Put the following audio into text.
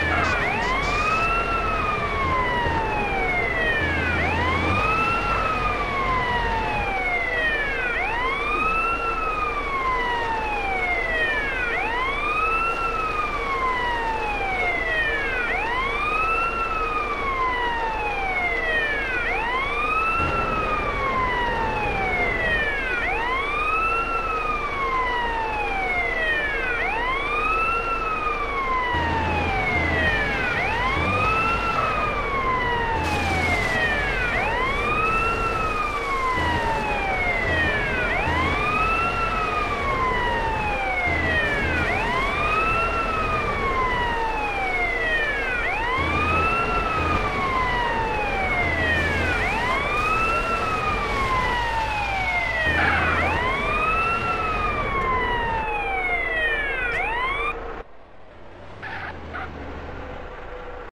Yes.